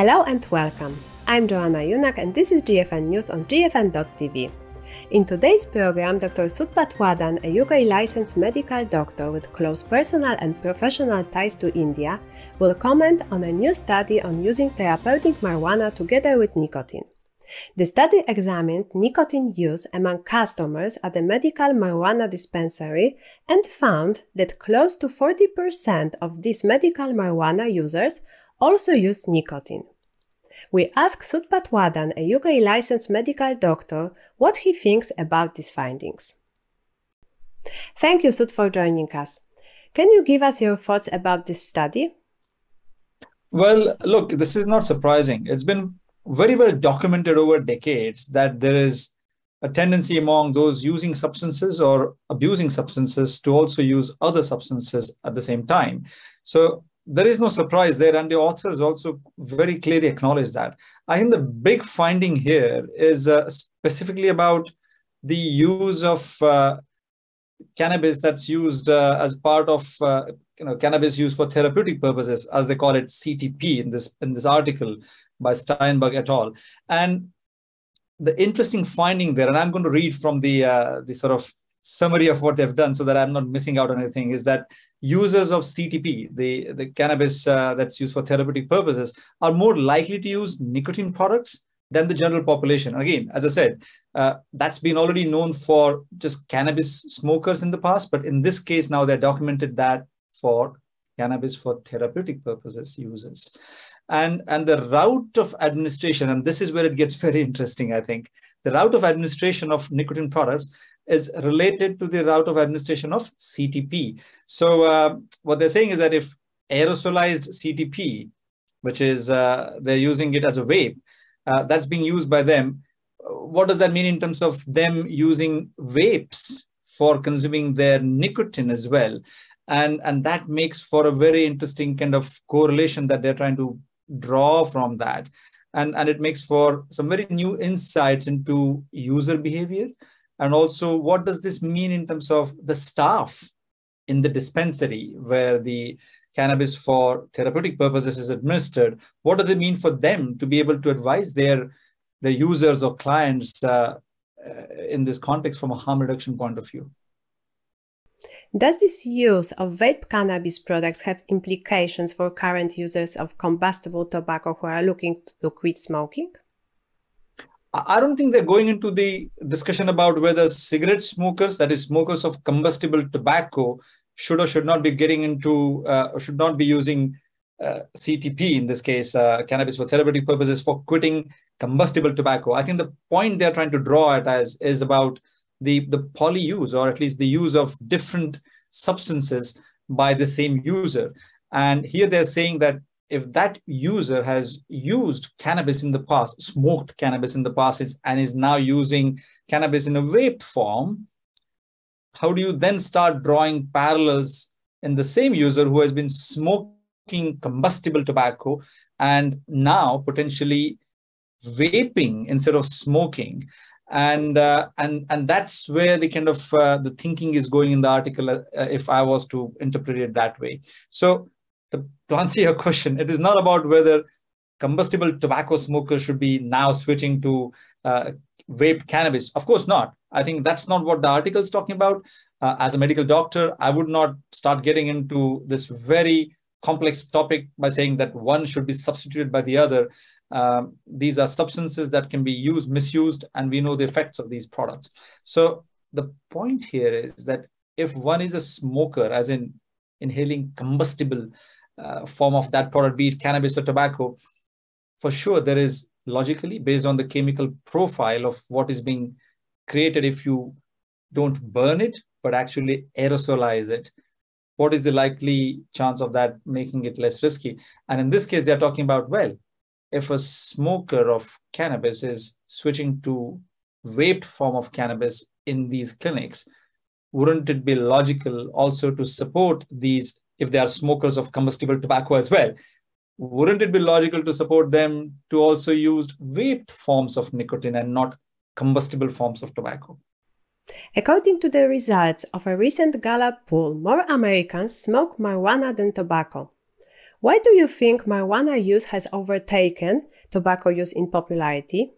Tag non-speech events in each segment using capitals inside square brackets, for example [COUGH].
Hello and welcome. I'm Joanna Junak and this is GFN News on GFN.tv. In today's program, Dr. Sud Patwardhan, a UK licensed medical doctor with close personal and professional ties to India, will comment on a new study on using therapeutic marijuana together with nicotine. The study examined nicotine use among customers at a medical marijuana dispensary and found that close to 40% of these medical marijuana users also use nicotine. We asked Sud Patwardhan, a UK licensed medical doctor, what he thinks about these findings. Thank you, Sud, for joining us. Can you give us your thoughts about this study? Well, look, this is not surprising. It's been very well documented over decades that there is a tendency among those using substances or abusing substances to also use other substances at the same time. So there is no surprise there, and the authors also very clearly acknowledge that. I think the big finding here is uh, specifically about the use of uh, cannabis that's used uh, as part of uh, you know cannabis used for therapeutic purposes, as they call it CTP in this in this article by Steinberg et al. And the interesting finding there, and I'm going to read from the uh, the sort of summary of what they've done so that I'm not missing out on anything, is that users of CTP, the, the cannabis uh, that's used for therapeutic purposes, are more likely to use nicotine products than the general population. Again, as I said, uh, that's been already known for just cannabis smokers in the past, but in this case now they're documented that for cannabis for therapeutic purposes users. And, and the route of administration, and this is where it gets [LAUGHS] very interesting, I think, the route of administration of nicotine products is related to the route of administration of CTP. So uh, what they're saying is that if aerosolized CTP, which is uh, they're using it as a vape, uh, that's being used by them. What does that mean in terms of them using vapes for consuming their nicotine as well? And, and that makes for a very interesting kind of correlation that they're trying to draw from that and, and it makes for some very new insights into user behavior. And also, what does this mean in terms of the staff in the dispensary where the cannabis for therapeutic purposes is administered? What does it mean for them to be able to advise their, their users or clients uh, uh in this context from a harm reduction point of view? Does this use of vape cannabis products have implications for current users of combustible tobacco who are looking to quit smoking? I don't think they're going into the discussion about whether cigarette smokers, that is, smokers of combustible tobacco, should or should not be getting into uh, or should not be using uh, CTP in this case, uh, cannabis for therapeutic purposes, for quitting combustible tobacco. I think the point they're trying to draw at as is about the, the poly use, or at least the use of different substances by the same user. And here they're saying that if that user has used cannabis in the past, smoked cannabis in the past, and is now using cannabis in a vape form, how do you then start drawing parallels in the same user who has been smoking combustible tobacco and now potentially vaping instead of smoking? and uh, and and that's where the kind of uh, the thinking is going in the article uh, if i was to interpret it that way so the, to answer your question it is not about whether combustible tobacco smokers should be now switching to uh, vape cannabis. Of course not. I think that's not what the article is talking about. Uh, as a medical doctor i would not start getting into this very complex topic by saying that one should be substituted by the other. Um, these are substances that can be used, misused, and we know the effects of these products. So the point here is that if one is a smoker, as in inhaling combustible uh, form of that product, be it cannabis or tobacco, for sure there is logically based on the chemical profile of what is being created if you don't burn it, but actually aerosolize it. What is the likely chance of that making it less risky? And in this case, they're talking about, well, if a smoker of cannabis is switching to vaped form of cannabis in these clinics, wouldn't it be logical also to support these if they are smokers of combustible tobacco as well? Wouldn't it be logical to support them to also use vaped forms of nicotine and not combustible forms of tobacco? According to the results of a recent Gallup poll, more Americans smoke marijuana than tobacco. Why do you think marijuana use has overtaken tobacco use in popularity?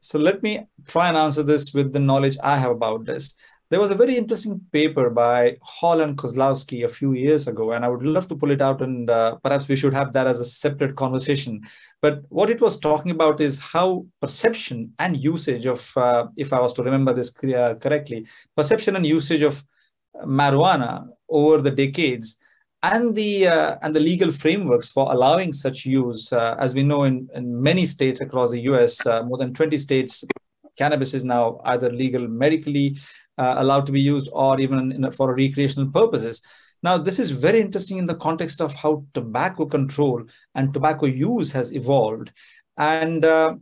So let me try and answer this with the knowledge I have about this. There was a very interesting paper by Hall and Kozlowski a few years ago, and I would love to pull it out, and uh, perhaps we should have that as a separate conversation. But what it was talking about is how perception and usage of, uh, if I was to remember this uh, correctly, perception and usage of marijuana over the decades and the uh, and the legal frameworks for allowing such use uh, as we know in, in many states across the US uh, more than 20 states cannabis is now either legal medically uh, allowed to be used or even in, for recreational purposes now this is very interesting in the context of how tobacco control and tobacco use has evolved and uh,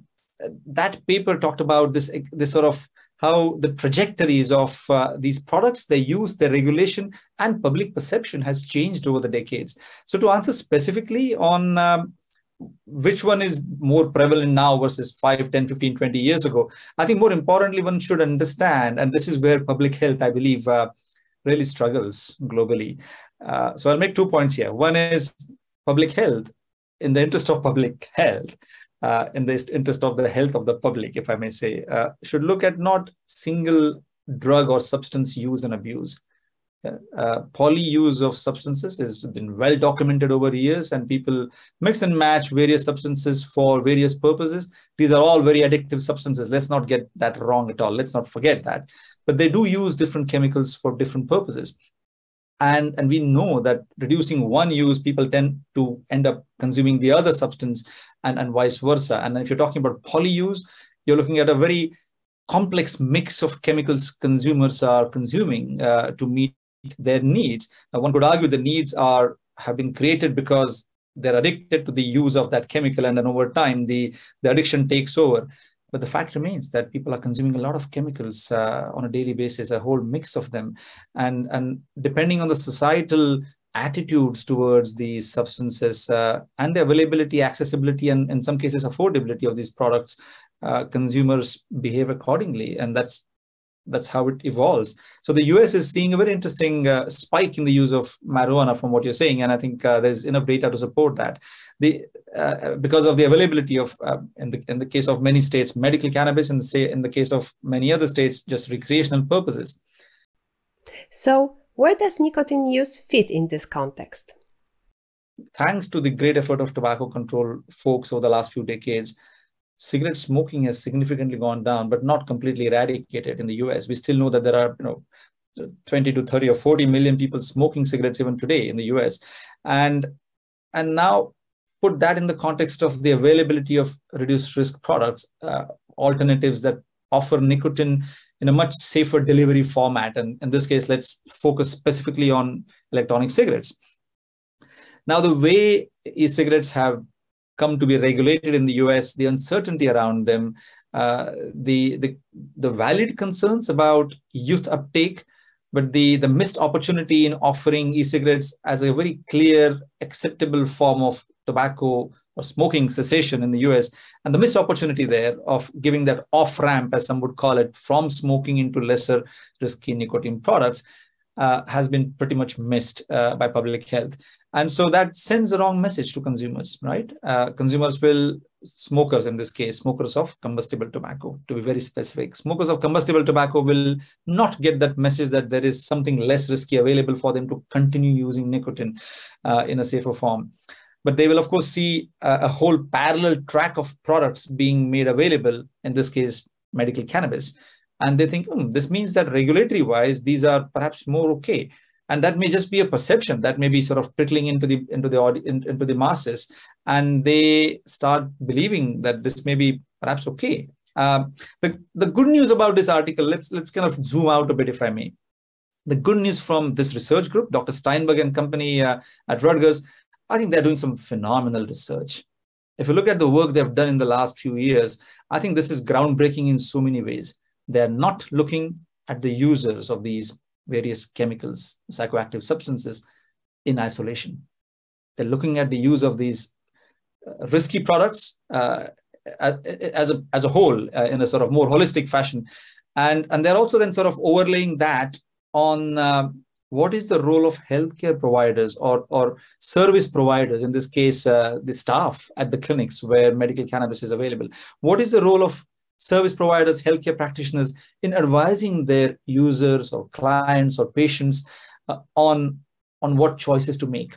that paper talked about this this sort of how the trajectories of uh, these products, their use, their regulation, and public perception has changed over the decades. So, to answer specifically on um, which one is more prevalent now versus 5, 10, 15, 20 years ago, I think more importantly, one should understand, and this is where public health, I believe, uh, really struggles globally. Uh, so, I'll make two points here. One is public health. In the interest of public health, uh, in the interest of the health of the public, if I may say, uh, should look at not single drug or substance use and abuse. Uh, poly use of substances has been well documented over years and people mix and match various substances for various purposes. These are all very addictive substances. Let's not get that wrong at all. Let's not forget that. But they do use different chemicals for different purposes and and we know that reducing one use people tend to end up consuming the other substance and and vice versa and if you're talking about polyuse you're looking at a very complex mix of chemicals consumers are consuming uh, to meet their needs now one could argue the needs are have been created because they're addicted to the use of that chemical and then over time the the addiction takes over but the fact remains that people are consuming a lot of chemicals uh, on a daily basis, a whole mix of them. And, and depending on the societal attitudes towards these substances uh, and the availability, accessibility, and in some cases, affordability of these products, uh, consumers behave accordingly. And that's that's how it evolves. So the US is seeing a very interesting uh, spike in the use of marijuana, from what you're saying, and I think uh, there's enough data to support that. The uh, because of the availability of uh, in the in the case of many states medical cannabis, the state in the case of many other states just recreational purposes. So where does nicotine use fit in this context? Thanks to the great effort of tobacco control folks over the last few decades, cigarette smoking has significantly gone down, but not completely eradicated in the US. We still know that there are, you know, 20 to 30 or 40 million people smoking cigarettes even today in the US. And and now put that in the context of the availability of reduced risk products, uh, alternatives that offer nicotine in a much safer delivery format. And in this case, let's focus specifically on electronic cigarettes. Now, the way e-cigarettes have come to be regulated in the US, the uncertainty around them, uh, the, the, the valid concerns about youth uptake, but the, the missed opportunity in offering e-cigarettes as a very clear, acceptable form of tobacco or smoking cessation in the US, and the missed opportunity there of giving that off ramp, as some would call it, from smoking into lesser risky nicotine products. Uh, has been pretty much missed uh, by public health. And so that sends a wrong message to consumers, right? Uh, consumers will, smokers in this case, smokers of combustible tobacco, to be very specific, smokers of combustible tobacco will not get that message that there is something less risky available for them to continue using nicotine uh, in a safer form. But they will, of course, see a, a whole parallel track of products being made available, in this case, medical cannabis. And they think, hmm, this means that regulatory wise, these are perhaps more okay. And that may just be a perception that may be sort of trickling into the into the into the masses. And they start believing that this may be perhaps okay. Um, the the good news about this article let's let's kind of zoom out a bit if i may. The good news from this research group dr steinberg and company uh, at rutgers i think they're doing some phenomenal research. If you look at the work they've done in the last few years i think this is groundbreaking in so many ways they're not looking at the users of these various chemicals, psychoactive substances in isolation. They're looking at the use of these uh, risky products uh, as, a, as a whole uh, in a sort of more holistic fashion. And, and they're also then sort of overlaying that on, uh, what is the role of healthcare providers or, or service providers, in this case, uh, the staff at the clinics where medical cannabis is available? What is the role of service providers, healthcare practitioners in advising their users or clients or patients uh, on, on what choices to make?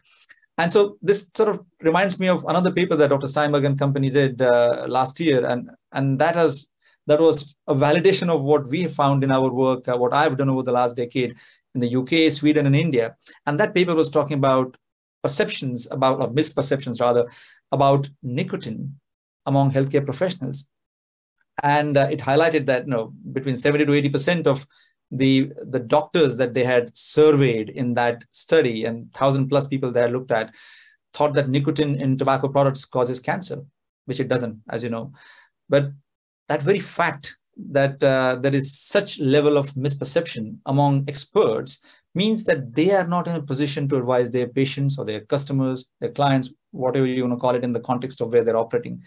And so this sort of reminds me of another paper that Dr. Steinberg and company did uh, last year, and and that has that was a validation of what we found in our work, uh, what I've done over the last decade, in the UK, Sweden, and India. And that paper was talking about perceptions about, or misperceptions rather, about nicotine among healthcare professionals. And uh, it highlighted that you know, between 70 to 80% of the, the doctors that they had surveyed in that study and 1,000 plus people they had looked at thought that nicotine in tobacco products causes cancer, which it doesn't, as you know. But that very fact that uh, there is such level of misperception among experts means that they are not in a position to advise their patients or their customers, their clients, whatever you want to call it in the context of where they're operating.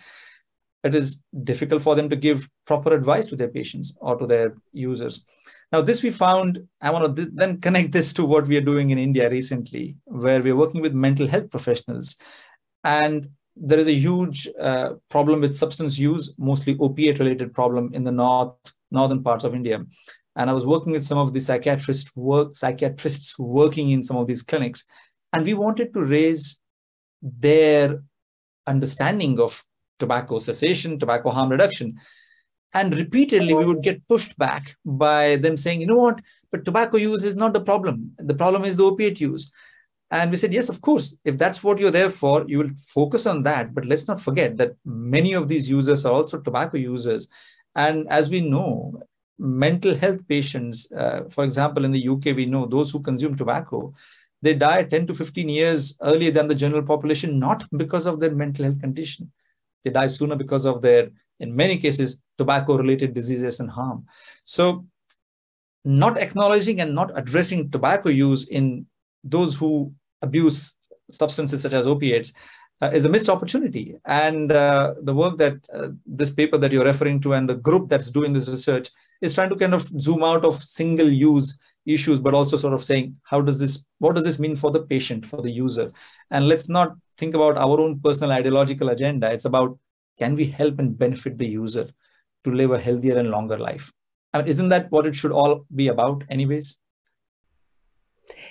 It is difficult for them to give proper advice to their patients or to their users. Now, this we found, I want to th- then connect this to what we are doing in India recently, where we're working with mental health professionals. And there is a huge uh, problem with substance use, mostly opiate related problem in the north northern parts of India. And I was working with some of the work psychiatrists working in some of these clinics, and we wanted to raise their understanding of tobacco cessation, tobacco harm reduction. And repeatedly, we would get pushed back by them saying, you know what, but tobacco use is not the problem. The problem is the opiate use. And we said, yes, of course, if that's what you're there for, you will focus on that. But let's not forget that many of these users are also tobacco users. And as we know, mental health patients, uh, for example, in the UK, we know those who consume tobacco, they die 10 to 15 years earlier than the general population, not because of their mental health condition. They die sooner because of their, in many cases, tobacco related diseases and harm. So, not acknowledging and not addressing tobacco use in those who abuse substances such as opiates uh, is a missed opportunity. And uh, the work that uh, this paper that you're referring to and the group that's doing this research is trying to kind of zoom out of single use issues, but also sort of saying, how does this, what does this mean for the patient, for the user? And let's not think about our own personal ideological agenda. It's about can we help and benefit the user to live a healthier and longer life? I mean, isn't that what it should all be about, anyways?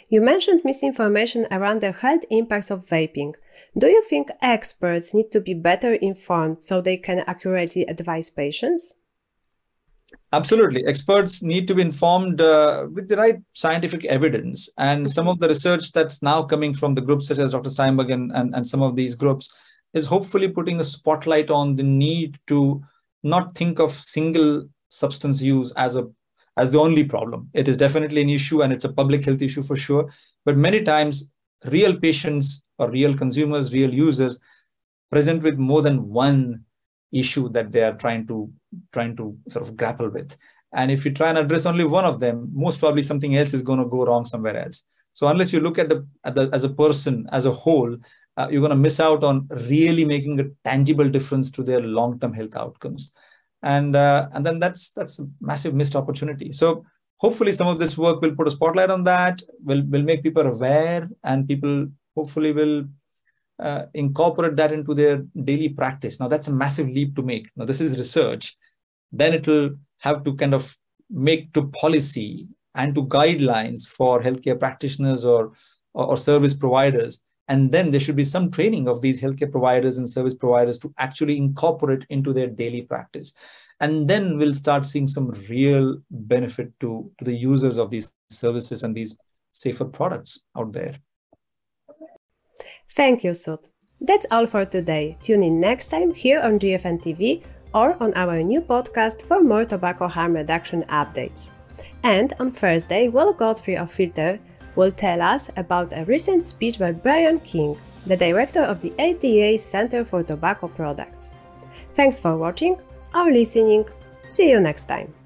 You mentioned misinformation around the health impacts of vaping. Do you think experts need to be better informed so they can accurately advise patients? Absolutely. Experts need to be informed uh, with the right scientific evidence. And some of the research that's now coming from the groups such as Dr. Steinberg and, and, and some of these groups is hopefully putting a spotlight on the need to not think of single substance use as a as the only problem. It is definitely an issue and it's a public health issue for sure. But many times, real patients or real consumers, real users present with more than one issue that they are trying to trying to sort of grapple with. And if you try and address only one of them, most probably something else is going to go wrong somewhere else. So unless you look at the, at the as a person as a whole, uh, you're going to miss out on really making a tangible difference to their long-term health outcomes and uh, and then that's that's a massive missed opportunity so hopefully some of this work will put a spotlight on that will will make people aware and people hopefully will uh, incorporate that into their daily practice now that's a massive leap to make now this is research then it will have to kind of make to policy and to guidelines for healthcare practitioners or, or, or service providers and then there should be some training of these healthcare providers and service providers to actually incorporate into their daily practice. And then we'll start seeing some real benefit to, to the users of these services and these safer products out there. Thank you, Sud. That's all for today. Tune in next time here on GFN TV or on our new podcast for more tobacco harm reduction updates. And on Thursday, Will Godfrey of Filter will tell us about a recent speech by Brian King, the director of the FDA Center for Tobacco Products. Thanks for watching or listening. See you next time.